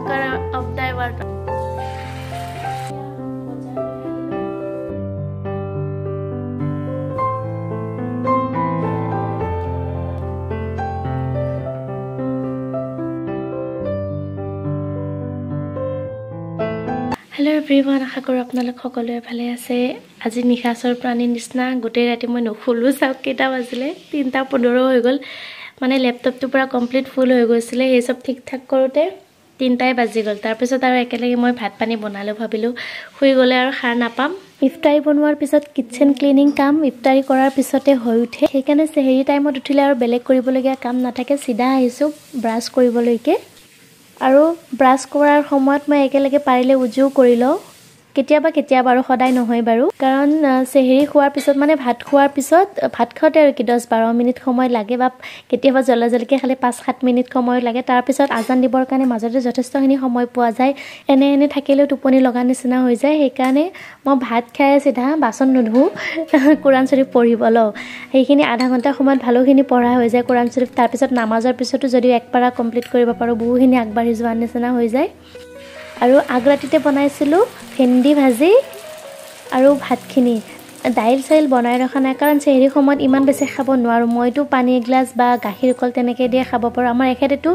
ফুলক্কাৰ of the world hello' everyone আশা কৰোঁ আপোনালোক সকলোৱে ভালে আছে। আজি নিশাচৰ প্ৰাণীৰ নিচিনা গোটেই ৰাতি মই নুশুলোঁ চাওক কেইটা বাজিলে তিনিটা পোন্ধৰ হৈ গ'ল। মানে লেপটপটো পূৰা কমপ্লিট ফুল হৈ গৈছিলে সেই চব ঠিক ঠাক কৰোঁতে। তিনিটাই বাজি গ'ল। তাৰপিছত আৰু একেলগে মই ভাত পানী বনালোঁ ভাবিলোঁ শুই গ'লে আৰু সাৰ নাপাম। ইফতাৰী বনোৱাৰ পিছত কিটচেন ক্লিনিং কাম ইফতাৰী কৰাৰ পিছতে হৈ উঠে। সেইকাৰণে চেহেৰি টাইমত উঠিলে আৰু বেলেগ কৰিবলগীয়া কাম নাথাকে চিধা আহিছোঁ ব্ৰাছ কৰিবলৈকে। আৰু ব্ৰাছ কৰাৰ সময়ত মই একেলগে পাৰিলে উজুও কৰি লওঁ। কেতিয়াবা কেতিয়াবা আৰু সদায় নহয় বাৰু। কাৰণ চেহেৰি খোৱাৰ পিছত মানে ভাত খোৱাৰ পিছত ভাত খাওঁতে আৰু কি দহ বাৰ মিনিট সময় লাগে বা কেতিয়াবা জলা জলকৈ খালে পাঁচ সাত মিনিট সময় লাগে। তাৰপিছত আজান দিবৰ কাৰণে মাজতে যথেষ্টখিনি সময় পোৱা যায়। এনে এনে থাকিলেও টোপনি লগা নিচিনা হৈ যায়। সেইকাৰণে মই ভাত খাই চিধা বাচন নুধোঁ। কোৰাণ শ্বৰীফ পঢ়িব লওঁ। সেইখিনি আধা ঘণ্টা সময়ত ভালোখিনি পঢ়া হৈ যায়। কোৰাণ শ্বৰীফ তাৰপিছত নামাজৰ পিছতো যদিও এক পাৰা কমপ্লিট কৰিব পাৰোঁ বহুখিনি আগবাঢ়ি যোৱাৰ নিচিনা হৈ যায়। আৰু আগৰাতিতে বনাইছিলোঁ ভেন্দি ভাজি আৰু ভাতখিনি। দাইল চাইল বনাই ৰখা নাই কাৰণ চেহেৰি সময়ত ইমান বেছি খাব নোৱাৰোঁ। মইতো পানী এগিলাচ বা গাখীৰ কল তেনেকৈ দিয়ে খাব পাৰোঁ। আমাৰ এখেতেতো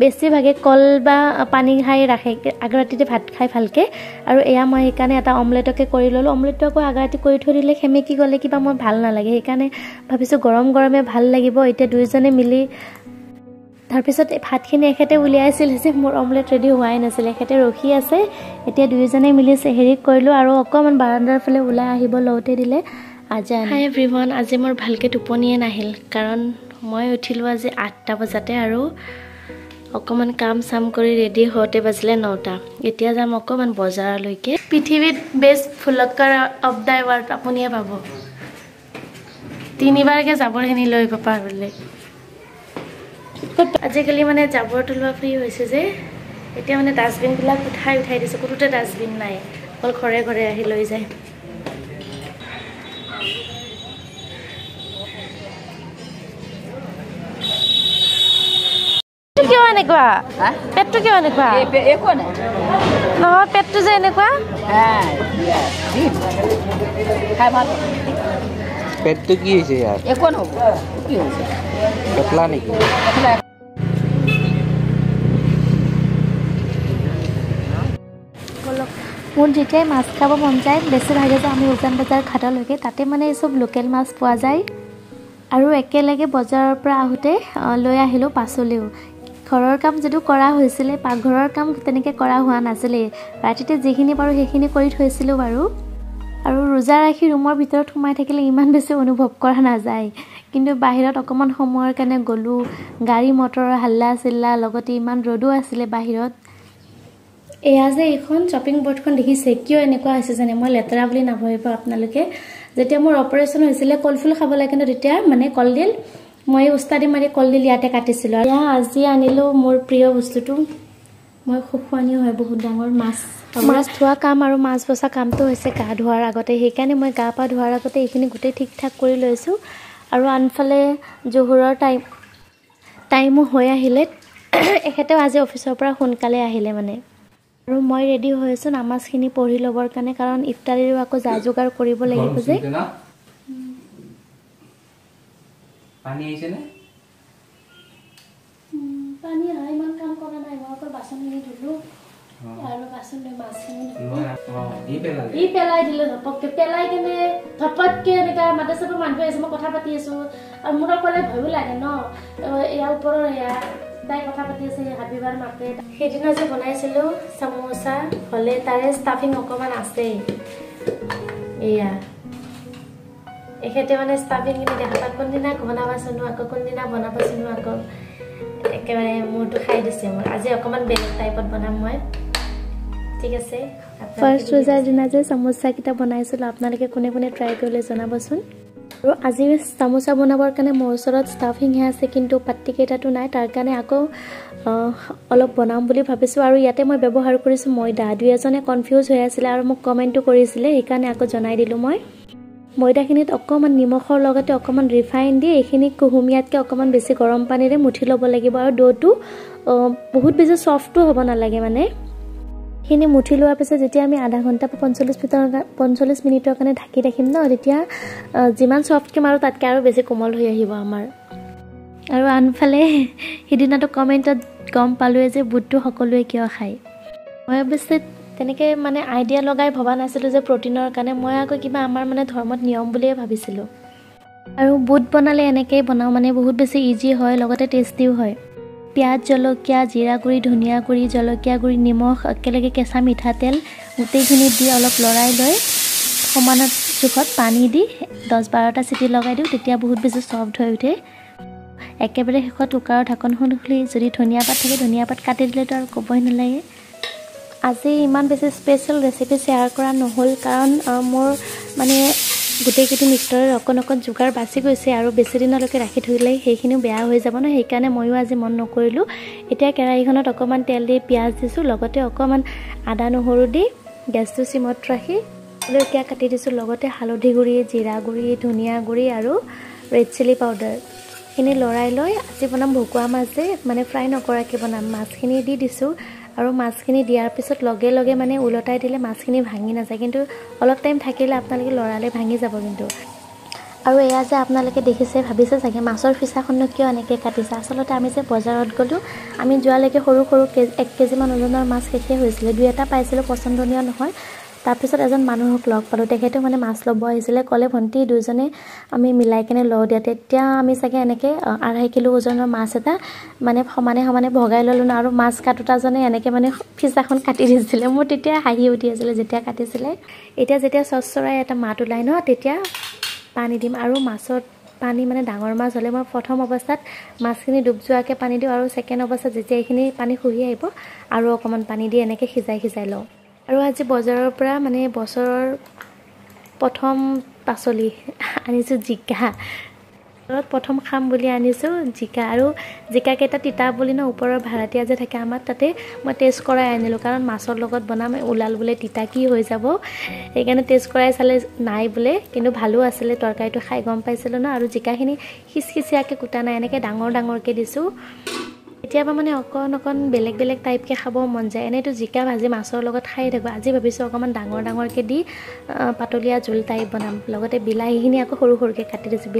বেছিভাগে কল বা পানী খাই ৰাখে আগৰাতিতে ভাত খাই ভালকৈ। আৰু এয়া মই সেইকাৰণে এটা অমলেটকে কৰি ল'লোঁ। অমলেটটো আকৌ আগৰাতি কৰি থৈ দিলে সেমেকি গ'লে কিবা মোৰ ভাল নালাগে। সেইকাৰণে ভাবিছোঁ গৰম গৰমে ভাল লাগিব। এতিয়া দুয়োজনে মিলি তাৰপিছত ভাতখিনি এখেতে উলিয়াইছিল যে মোৰ অমলেট ৰেডি হোৱাই নাছিল। এখেতে ৰখি আছে। এতিয়া দুয়োজনে মিলি চেহেৰি কৰিলোঁ আৰু অকণমান বাৰাণ্ডাৰ ফালে ওলাই আহিব লওঁতে দিলে আজি হাই এভৰিৱান আজি মোৰ ভালকৈ টোপনিয়ে নাহিল কাৰণ মই উঠিলোঁ আজি আঠটা বজাতে আৰু অকণমান কাম চাম কৰি ৰেডি হওঁতে বাজিলে নটা। এতিয়া যাম অকণমান বজাৰলৈকে। পৃথিৱীত বেষ্ট ফুলক্কাৰ অফ দ্য ৱাৰ্ল্ড আপুনিয়ে পাব। তিনিবাৰকৈ জাবৰখিনি লৈ পাৰিলে আজিকালি মানে জাবৰ তোলোৱা ফ্ৰী হৈছে যে এতিয়া মানে ডাষ্টবিনবিলাক উঠাই উঠাই দিছোঁ ক'তোতে ডাষ্টবিন নাই অকল ঘৰে ঘৰে আহি লৈ যায়। কিয় এনেকুৱা? পেটটো কিয় এনেকুৱা? নহয় পেটটো যে এনেকুৱা? পেটটো কি হৈছে ইয়াৰ? একো নহ'ব। কি হৈছে? পেটলা নেকি? মোৰ যেতিয়াই মাছ খাব মন যায় বেছিভাগে যে আমি উজান বজাৰ ঘাটলৈকে তাতে মানে চব লোকেল মাছ পোৱা যায়। আৰু একেলগে বজাৰৰ পৰা আহোঁতে লৈ আহিলোঁ পাচলিও। ঘৰৰ কাম যিটো কৰা হৈছিলে পাকঘৰৰ কাম তেনেকৈ কৰা হোৱা নাছিলেই। ৰাতিতে যিখিনি পাৰোঁ সেইখিনি কৰি থৈছিলোঁ বাৰু। ৰোজা ৰাখি ৰুমৰ ভিতৰত সোমাই থাকিলে ইমান বেছি অনুভৱ কৰা নাযায়। কিন্তু বাহিৰত অকণমান সময়ৰ কাৰণে গ'লোঁ গাড়ী মটৰৰ হাল্লা চিল্লা লগতে ইমান ৰ'দো আছিলে বাহিৰত। এয়া যে এইখন শ্বপিং বৰ্ডখন দেখিছে কিয় এনেকুৱা হৈছে জানে? মই লেতেৰা বুলি নাভাবিব আপোনালোকে। যেতিয়া মোৰ অপাৰেশ্যন হৈছিলে কলফুল খাব লাগে কিন্তু তেতিয়া মানে কলডিল মই উস্তাদি মাৰি কলডিল ইয়াতে কাটিছিলোঁ। আৰু আজি আনিলোঁ মোৰ প্ৰিয় বস্তুটো। মই খুব খোৱানীয় হয় বহুত ডাঙৰ মাছ। মাছ ধোৱা কাম আৰু মাছ বচা কামটো হৈছে গা ধোৱাৰ আগতে। সেইকাৰণে মই গা পা ধোৱাৰ আগতে এইখিনি গোটেই ঠিক ঠাক কৰি লৈছোঁ। আৰু আনফালে জহুৰৰ টাইম টাইমো হৈ আহিলে। এখেতেও আজি অফিচৰ পৰা সোনকালে আহিলে মানে। আৰু মই ৰেডি হৈ আছোঁ নামাজখিনি পঢ়ি ল'বৰ কাৰণে কাৰণ ইফতাৰীৰো আকৌ যা যোগাৰ কৰিব লাগিব যে। পানী আহিছেনে পানী অহা ইমান কাম কৰা নাই। মই অকল বাচনখিনি ধুলোঁ। ই পেলাই দিলে ধপককে পেলাই কেনে ধপককে এনেকা মাতে চাব মানুহ আছে মই কথা পাতি আছো আৰু মোৰ অকলে ভয়ো লাগে ন ইয়াৰ ওপৰৰ এয়া তাই কথা পাতি আছে হাবিবাৰ মাকে সেইদিনা যে বনাইছিলো চামোচা হ'লে তাৰে ষ্টাফিং অকণমান আছেই এয়া এখেতে মানে ষ্টাফিংখিনি দেখা পায় কোনদিনা বনাবাচোনো আকৌ কোনদিনা বনাবাচোনো আকৌ একেবাৰে মূৰটো খাই দিছে মোৰ আজি অকণমান বেলেগ টাইপত বনাম মই ঠিক আছে? ফাৰ্ষ্ট ৰোজাৰ দিনা যে চামোচাকেইটা বনাইছিলোঁ আপোনালোকে কোনে কোনে ট্ৰাই কৰিলে জনাবচোন। আৰু আজি চামোচা বনাবৰ কাৰণে মোৰ ওচৰত ষ্টাফিংহে আছে কিন্তু পাত্তিকেইটাতো নাই। তাৰ কাৰণে আকৌ অলপ বনাম বুলি ভাবিছোঁ। আৰু ইয়াতে মই ব্যৱহাৰ কৰিছোঁ ময়দা দুই এজনে কনফিউজ হৈ আছিলে আৰু মোক কমেণ্টটো কৰিছিলে সেইকাৰণে আকৌ জনাই দিলোঁ মই। ময়দাখিনিত অকণমান নিমখৰ লগতে অকণমান ৰিফাইন দি এইখিনি কুহুমীয়াতকৈ অকণমান বেছি গৰম পানীৰে মুঠি ল'ব লাগিব। আৰু দৌটো বহুত বেছি চফ্টো হ'ব নালাগে মানে। সেইখিনি মুঠি লোৱাৰ পিছত যেতিয়া আমি আধা ঘণ্টা বা পঞ্চল্লিছ মিনিটৰ পঞ্চল্লিছ মিনিটৰ কাৰণে ঢাকি ৰাখিম ন তেতিয়া যিমান চফ্টকৈ মাৰোঁ তাতকৈ আৰু বেছি কোমল হৈ আহিব আমাৰ। আৰু আনফালে সিদিনাটো কমেণ্টত গম পালোৱে যে বুটটো সকলোৱে কিয় খায়। মই অৱশ্যে তেনেকৈ মানে আইডিয়া লগাই ভবা নাছিলোঁ যে প্ৰটিনৰ কাৰণে মই আকৌ কিবা আমাৰ মানে ধৰ্মত নিয়ম বুলিয়ে ভাবিছিলোঁ। আৰু বুট বনালে এনেকৈয়ে বনাওঁ মানে বহুত বেছি ইজি হয় লগতে টেষ্টিও হয়। পিঁয়াজ জলকীয়া জিৰা গুড়ি ধনিয়া গুড়ি জলকীয়া গুড়ি নিমখ একেলগে কেঁচা মিঠাতেল গোটেইখিনি দি অলপ লৰাই লৈ সমানত জোখত পানী দি দহ বাৰটা চিটি লগাই দিওঁ তেতিয়া বহুত বেছি চফ্ট হৈ উঠে। একেবাৰে শেষত কুকাৰৰ ঢাকনখন খুলি যদি ধনিয়া পাত থাকে ধনিয়া পাত কাটি দিলেতো আৰু ক'বই নালাগে। আজি ইমান বেছি স্পেচিয়েল ৰেচিপি শ্বেয়াৰ কৰা নহ'ল কাৰণ মোৰ মানে গোটেইকেইটি মিক্সৰে অকণ অকণ যোগাৰ বাচি গৈছে আৰু বেছি দিনলৈকে ৰাখি থ'লে সেইখিনিও বেয়া হৈ যাব ন। সেইকাৰণে ময়ো আজি মন নকৰিলোঁ। এতিয়া কেৰাহীখনত অকণমান তেল দি পিঁয়াজ দিছোঁ লগতে অকণমান আদা নহৰু দি গেছটো চিমত ৰাখি জলকীয়া কাটি দিছোঁ লগতে হালধি গুড়ি জিৰা গুড়ি ধনিয়া গুড়ি আৰু ৰেড চিলি পাউডাৰ। এইখিনি লৰাই লৈ আজি বনাম ভকুৱা মাছ যে মানে ফ্ৰাই নকৰাকৈ বনাম মাছখিনি দি দিছোঁ। আৰু মাছখিনি দিয়াৰ পিছত লগে লগে মানে ওলটাই দিলে মাছখিনি ভাঙি নাযায়। কিন্তু অলপ টাইম থাকিলে আপোনালোকে লৰালে ভাঙি যাব কিন্তু। আৰু এয়া যে আপোনালোকে দেখিছে ভাবিছে চাগে মাছৰ ফিচাখননো কিয় এনেকৈ কাটিছে? আচলতে আমি যে বজাৰত গ'লোঁ আমি যোৱালৈকে সৰু সৰু কে এক কেজিমান ওজনৰ মাছ শেষেই হৈছিলে? দুই এটা পাইছিলোঁ পচন্দনীয় নহয়। তাৰপিছত এজন মানুহক লগ পালোঁ। তেখেতেও মানে মাছ ল'ব আহিছিলে ক'লে ভণ্টি দুইজনে আমি মিলাই কেনে লওঁ দিয়া। তেতিয়া আমি চাগে এনেকৈ আঢ়ৈ কিলো ওজনৰ মাছ এটা মানে সমানে সমানে ভগাই ল'লোঁ আৰু মাছ কাটোতাজনে এনেকৈ মানে ফিচাখন কাটি দিছিলে। মোৰ তেতিয়া হাঁহি উঠি আছিলে যেতিয়া কাটিছিলে। এতিয়া যেতিয়া চচ চৰাই এটা মাত ওলাই ন তেতিয়া পানী দিম আৰু মাছত পানী মানে ডাঙৰ মাছ হ'লে মই প্ৰথম অৱস্থাত মাছখিনি ডুব যোৱাকৈ পানী দিওঁ আৰু ছেকেণ্ড অৱস্থাত যেতিয়া এইখিনি পানী শুহি আহিব আৰু অকণমান পানী দি এনেকৈ সিজাই সিজাই লওঁ। আৰু আজি বজাৰৰ পৰা মানে বছৰৰ প্ৰথম পাচলি আনিছোঁ জিকা। ঘৰত প্ৰথম খাম বুলি আনিছোঁ জিকা আৰু জিকাকেইটা তিতা বুলি ন ওপৰৰ ভাড়াতীয়া যে থাকে আমাৰ তাতে মই টেষ্ট কৰাই আনিলোঁ। কাৰণ মাছৰ লগত বনাম ওলাল বোলে তিতা কি হৈ যাব। সেইকাৰণে টেষ্ট কৰাই চালে নাই বোলে কিন্তু ভালো আছিলে তৰকাৰীটো খাই গম পাইছিলোঁ ন। আৰু জিকাখিনি খিচখিচিয়াকৈ কুটা নাই এনেকৈ ডাঙৰ ডাঙৰকৈ দিছোঁ। কেতিয়াবা মানে অকণ অকণ বেলেগ বেলেগ টাইপকৈ খাব মন যায়। এনেইতো জিকা ভাজি মাছৰ লগত খাই থাকোঁ। আজি ভাবিছোঁ অকণমান ডাঙৰ ডাঙৰকৈ দি পাতলীয়া জোল টাইপ বনাম। লগতে বিলাহীখিনি আকৌ সৰু সৰুকৈ কাটি দিছোঁ।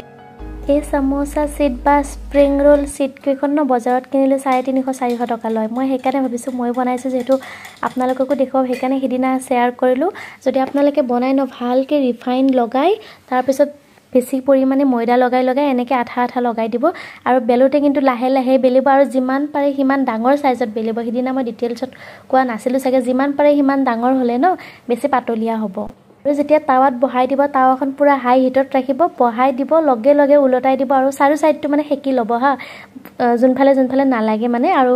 এই চামোচা চিট বা স্প্ৰিং ৰোল চিটকেইখন ন বজাৰত কিনিলে চাৰে তিনিশ চাৰিশ টকা লয়। মই সেইকাৰণে ভাবিছোঁ মই বনাইছোঁ যিহেতু আপোনালোককো দেখুৱাম। সেইকাৰণে সিদিনা শ্বেয়াৰ কৰিলোঁ। যদি আপোনালোকে বনাই ন ভালকৈ ৰিফাইন লগাই তাৰপিছত বেছি পৰিমাণে ময়দা লগাই লগাই এনেকৈ আঠা আঠা লগাই দিব। আৰু বেলোতে কিন্তু লাহে লাহে বেলিব আৰু যিমান পাৰে সিমান ডাঙৰ চাইজত বেলিব। সিদিনা মই ডিটেইলছত কোৱা নাছিলোঁ চাগে যিমান পাৰে সিমান ডাঙৰ হ'লে ন বেছি পাতলীয়া হ'ব। আৰু যেতিয়া টাৱাত বহাই দিব টাৱাখন পূৰা হাই হিটত ৰাখিব বহাই দিব লগে লগে ওলটাই দিব আৰু চাৰু ছাইডটো মানে সেকি ল'ব হা। যোনফালে যোনফালে নালাগে মানে আৰু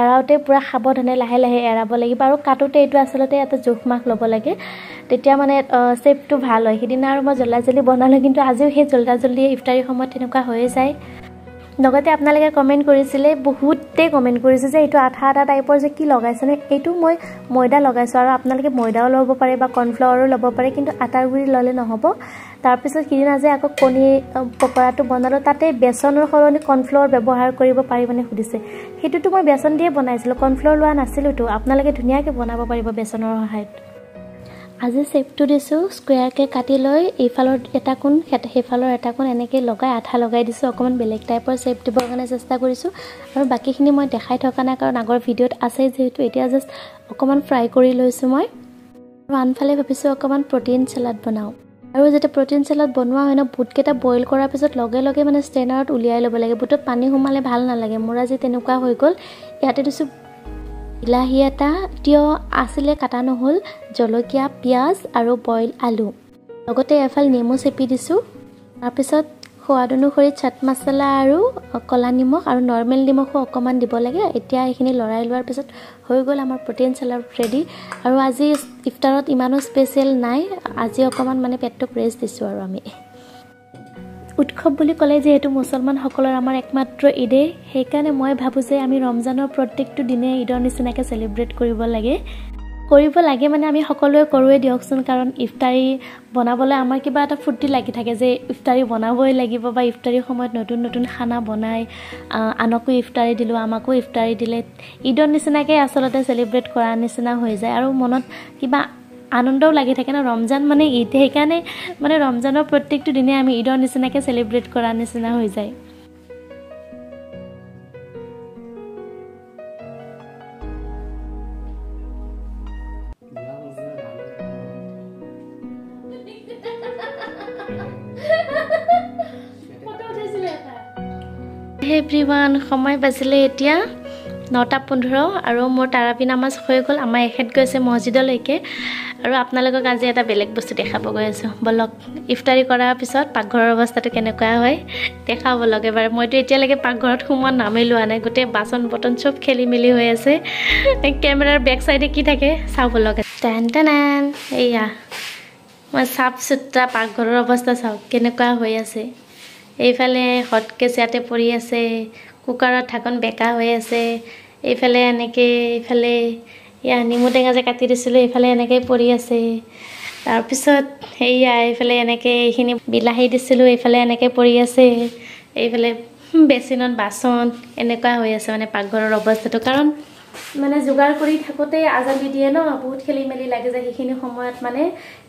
এৰাওঁতে পূৰা সাৱধানে লাহে লাহে এৰাব লাগিব আৰু কাটোতে এইটো আচলতে এটা জোখ মাখ ল'ব লাগে। তেতিয়া মানে চেপটো ভাল হয়। সিদিনা আৰু মই জল্দা জল্দি বনালোঁ কিন্তু আজিও সেই জল্দা জল্দি ইফতাৰীৰ সময়ত তেনেকুৱা হৈয়ে যায়। লগতে আপোনালোকে কমেণ্ট কৰিছিলে বহুতেই কমেণ্ট কৰিছে যে এইটো আঠা আঠা টাইপৰ যে কি লগাইছেনে এইটো মই ময়দা লগাইছোঁ আৰু আপোনালোকে ময়দাও ল'ব পাৰে বা কৰ্ণফ্লাৱাৰো ল'ব পাৰে কিন্তু আটাৰ গুড়ি ল'লে নহ'ব। তাৰপিছত সিদিনা যে আকৌ কণী পকৰাটো বনালোঁ তাতে বেচনৰ সলনি কৰ্ণফ্লাৱাৰ ব্যৱহাৰ কৰিব পাৰিবনে সুধিছে। সেইটোতো মই বেচন দিয়ে বনাইছিলোঁ কৰ্ণফ্লাৱাৰ লোৱা নাছিলোঁতো আপোনালোকে ধুনীয়াকৈ বনাব পাৰিব বেচনৰ সহায়ত। আজি চেপটো দিছোঁ স্কুৱেৰকৈ কাটি লৈ এইফালৰ এটা কোণ সেইফালৰ এটা কোণ এনেকৈ লগাই আঠা লগাই দিছোঁ অকণমান বেলেগ টাইপৰ চেপ দিবৰ কাৰণে চেষ্টা কৰিছোঁ। আৰু বাকীখিনি মই দেখাই থকা নাই কাৰণ আগৰ ভিডিঅ'ত আছেই যিহেতু এতিয়া জাষ্ট অকণমান ফ্ৰাই কৰি লৈছোঁ মই। আৰু আনফালে ভাবিছোঁ অকণমান প্ৰটিন চেলাড বনাওঁ। আৰু যেতিয়া প্ৰটিন চেলাড বনোৱা হয় ন বুটকেইটা বইল কৰাৰ পিছত লগে লগে মানে ষ্টেনাৰত উলিয়াই ল'ব লাগে। বুটত পানী সোমালে ভাল নালাগে। মোৰ আজি তেনেকুৱা হৈ গ'ল। ইয়াতে দিছোঁ বিলাহী এটা তিয়হ আছিলে কাটা নহ'ল? জলকীয়া পিঁয়াজ আৰু বইল আলু। লগতে এফাল নেমু চেপি দিছোঁ। তাৰপিছত সোৱাদ অনুসৰি চাট মছলা আৰু ক'লা নিমখ আৰু নৰ্মেল নিমখো অকণমান দিব লাগে। এতিয়া এইখিনি লৰাই লোৱাৰ পিছত হৈ গ'ল আমাৰ প্ৰটিন চেলাড ৰেডি। আৰু আজি ইফতাৰত ইমানো স্পেচিয়েল নাই। আজি অকণমান মানে পেটটোক ৰেষ্ট দিছোঁ আৰু আমি। উৎসৱ বুলি ক'লে যিহেতু মুছলমানসকলৰ আমাৰ একমাত্ৰ ঈদে সেইকাৰণে মই ভাবোঁ যে আমি ৰমজানৰ প্ৰত্যেকটো দিনে ঈদৰ নিচিনাকৈ চেলিব্ৰেট কৰিব লাগে। কৰিব লাগে মানে আমি সকলোৱে কৰোৱে দিয়কচোন কাৰণ ইফতাৰী বনাবলৈ আমাৰ কিবা এটা ফূৰ্তি লাগি থাকে যে ইফতাৰী বনাবই লাগিব বা ইফতাৰীৰ সময়ত নতুন নতুন খানা বনাই আনকো ইফতাৰী দিলোঁ আমাকো ইফতাৰী দিলে। ঈদৰ নিচিনাকৈ আচলতে চেলিব্ৰেট কৰাৰ নিচিনা হৈ যায় আৰু মনত কিবা আনন্দও লাগি থাকে ন? ৰমজান মানে ঈদ সেইকাৰণে মানে ৰমজানৰ প্ৰত্যেকটো দিনে আমি ঈদৰ নিচিনাকৈ চেলিব্ৰেট কৰাৰ নিচিনা হৈ যায়। এভৰিৱান সময় বাজিলে এতিয়া। নটা পোন্ধৰ আৰু মোৰ তাৰাপি নামাজ হৈ গ'ল। আমাৰ এখেত গৈছে মছজিদলৈকে। আৰু আপোনালোকক আজি এটা বেলেগ বস্তু দেখাব গৈ আছোঁ। বলক ইফতাৰী কৰাৰ পিছত পাকঘৰৰ অৱস্থাটো কেনেকুৱা হয় দেখাব বলক এবাৰ মইতো এতিয়ালৈকে পাকঘৰত সোমোৱা নামেই লোৱা নাই গোটেই বাচন বৰ্তন চব খেলি মেলি হৈ আছে। কেমেৰাৰ বেক চাইডে কি থাকে চাওঁ বলক টেন টেন এইয়া। মই চাফ চুতৰা পাকঘৰৰ অৱস্থা চাওক কেনেকুৱা হৈ আছে। এইফালে হটকেছ ইয়াতে পৰি আছে কুকাৰত ঢাকন বেকা হৈ আছে। এইফালে এনেকৈ এইফালে এয়া নেমু টেঙা যে কাটি দিছিলোঁ এইফালে এনেকৈ পৰি আছে। তাৰপিছত সেয়া এইফালে এনেকৈ এইখিনি বিলাহী দিছিলোঁ এইফালে এনেকৈ পৰি আছে। এইফালে বেচিনত বাচন এনেকুৱা হৈ আছে মানে পাকঘৰৰ অৱস্থাটো। কাৰণ মানে যোগাৰ কৰি থাকোঁতেই আজান দি দিয়ে ন বহুত খেলি মেলি লাগি যায় সেইখিনি সময়ত মানে।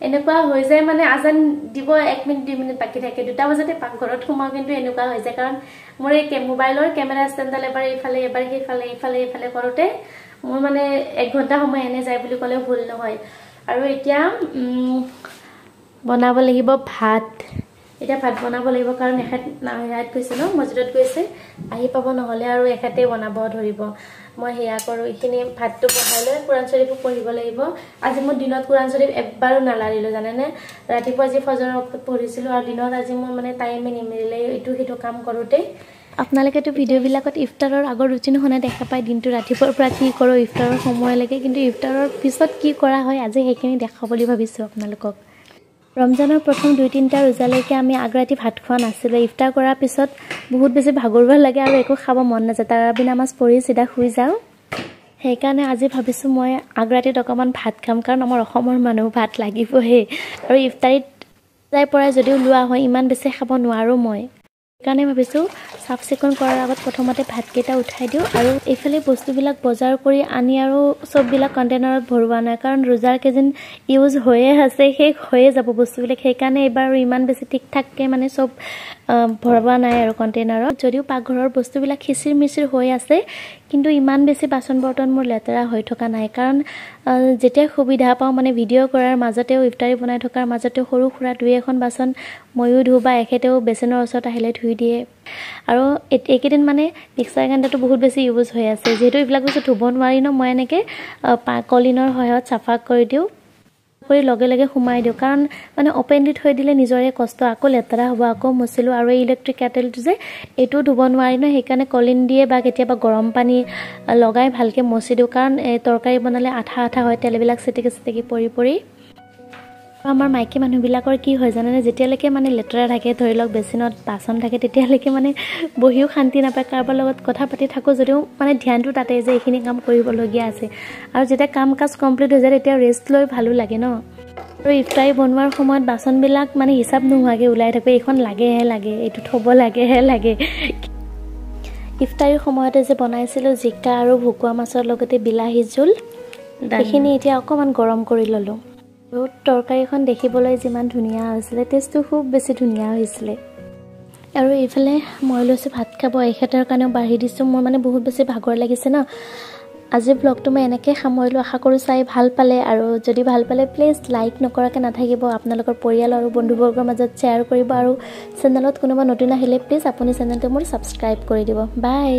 এনেকুৱা হৈ যায় মানে আজান দিব এক মিনিট দুই মিনিট বাকী থাকে। দুটা বজাতে পাকঘৰত সোমাওঁ কিন্তু এনেকুৱা হৈ যায়। কাৰণ মোৰ এই মোবাইলৰ কেমেৰা ষ্টেণ্ডডাল এবাৰ এইফালে এবাৰ সেইফালে ইফালে ইফালে কৰোঁতে মোৰ মানে এক ঘণ্টা সময় এনে যায় বুলি ক'লে ভুল নহয়। আৰু এতিয়া বনাব লাগিব ভাত। এতিয়া ভাত বনাব লাগিব কাৰণ এখেত ইয়াত গৈছে ন মছজিদত গৈছে। আহি পাব নহ'লে আৰু এখেতে বনাব ধৰিব। মই সেয়া কৰোঁ এইখিনি ভাতটো বহাই লৈ কোৰাণ শ্বৰীফো পঢ়িব লাগিব। আজি মোৰ দিনত কোৰাণ শ্বৰীফ এবাৰো নালাৰিলোঁ জানেনে? ৰাতিপুৱা আজি ঔষধ পঢ়িছিলোঁ আৰু দিনত আজি মোৰ মানে টাইমে নিমিলিলে ইটো সিটো কাম কৰোঁতেই। আপোনালোকেতো ভিডিঅ'বিলাকত ইফতাৰৰ আগৰ ৰুটিন শুনা দেখা পায় দিনটো ৰাতিপুৱাৰ পৰা কি কৰোঁ ইফতাৰৰ সময়লৈকে। কিন্তু ইফতাৰৰ পিছত কি কৰা হয় আজি সেইখিনি বুলি ভাবিছোঁ আপোনালোকক। ৰমজানৰ প্ৰথম দুই তিনিটা ৰোজালৈকে আমি আগৰাতি ভাত খোৱা নাছিলোঁ। ইফতাৰ কৰাৰ পিছত বহুত বেছি ভাগৰুৱা লাগে আৰু একো খাব মন নাযায়। তাৰাবি নামাজ পঢ়ি চিধা শুই যাওঁ। সেইকাৰণে আজি ভাবিছোঁ মই আগৰাতিত অকণমান ভাত খাম কাৰণ আমাৰ অসমৰ মানুহ ভাত লাগিবহে। আৰু ইফতাৰীত পৰাই যদিও লোৱা হয় ইমান বেছি খাব নোৱাৰোঁ মই। সেইকাৰণে ভাবিছোঁ চাফ চিকুণ কৰাৰ আগত প্ৰথমতে ভাতকেইটা উঠাই দিওঁ আৰু এইফালে বস্তুবিলাক বজাৰ কৰি আনি আৰু চববিলাক কণ্টেইনাৰত ভৰোৱা নাই। কাৰণ ৰোজাৰ কেইদিন ইউজ হৈয়ে আছে শেষ হৈয়ে যাব বস্তুবিলাক। সেইকাৰণে এইবাৰ ইমান বেছি ঠিক ঠাককৈ মানে চব ভৰোৱা নাই আৰু কণ্টেইনাৰত। যদিও পাকঘৰৰ বস্তুবিলাক খিচিৰ মিচিৰ হৈ আছে কিন্তু ইমান বেছি বাচন বৰ্তন মোৰ লেতেৰা হৈ থকা নাই। কাৰণ যেতিয়া সুবিধা পাওঁ মানে ভিডিঅ' কৰাৰ মাজতেও ইফতাৰী বনাই থকাৰ মাজতেও সৰু সুৰা দুই এখন বাচন ময়ো ধুওঁ বা এখেতেও বেচিনৰ ওচৰত আহিলে ধুই দিয়ে। আৰু এইকেইদিন মানে মিক্সাৰ গ্ৰাইণ্ডাৰটো বহুত বেছি ইউজ হৈ আছে। যিহেতু এইবিলাক বস্তু ধুব নোৱাৰি ন মই এনেকৈ কলিনৰ সহায়ত চাফা কৰি দিওঁ। কৰি লগে লগে সোমাই দিওঁ। কাৰণ মানে অপেনলি থৈ দিলে নিজৰে কষ্ট আকৌ লেতেৰা হ'ব আকৌ মচিলোঁ আৰু এই ইলেক্ট্ৰিক কেটেলটো যে এইটোও ধুব নোৱাৰি ন সেইকাৰণে কলিন দিয়ে বা কেতিয়াবা গৰম পানী লগাই ভালকৈ মচি দিওঁ। কাৰণ তৰকাৰী বনালে আঠা আঠা হয় তেলবিলাক চিটিকি চিটিকি পৰি পৰি। আমাৰ মাইকী মানুহবিলাকৰ কি হয় জানেনে? যেতিয়ালৈকে মানে লেতেৰা থাকে ধৰি লওক বেচিনত বাচন থাকে তেতিয়ালৈকে মানে বহিও শান্তি নাপায়। কাৰোবাৰ লগত কথা পাতি থাকোঁ যদিও মানে ধ্যানটো তাতে যে এইখিনি কাম কৰিবলগীয়া আছে। আৰু যেতিয়া কাম কাজ কমপ্লিট হৈ যায় তেতিয়া ৰেষ্ট লৈ ভালো লাগে ন? আৰু ইফতাৰী বনোৱাৰ সময়ত বাচনবিলাক মানে হিচাপ নোহোৱাকৈ ওলাই থাকে। এইখন লাগেহে লাগে এইটো থ'ব লাগেহে লাগে। ইফতাৰীৰ সময়তে যে বনাইছিলোঁ জিকা আৰু ভকুৱা মাছৰ লগতে বিলাহী জোল সেইখিনি এতিয়া অকণমান গৰম কৰি ল'লোঁ। তৰকাৰীখন দেখিবলৈ যিমান ধুনীয়া হৈছিলে টেষ্টটো খুব বেছি ধুনীয়া হৈছিলে। আৰু এইফালে মই লৈছোঁ ভাত খাব এখেতৰ কাৰণেও বাঢ়ি দিছোঁ মোৰ মানে বহুত বেছি ভাগৰ লাগিছে ন। আজিৰ ব্লগটো মই এনেকৈ সামৰিলোঁ আশা কৰোঁ চাই ভাল পালে আৰু যদি ভাল পালে প্লিজ লাইক নকৰাকৈ নাথাকিব আপোনালোকৰ পৰিয়াল আৰু বন্ধুবৰ্গৰ মাজত শ্বেয়াৰ কৰিব আৰু চেনেলত কোনোবা নতুন আহিলে প্লিজ আপুনি চেনেলটো মোৰ ছাবস্ক্ৰাইব কৰি দিব। বাই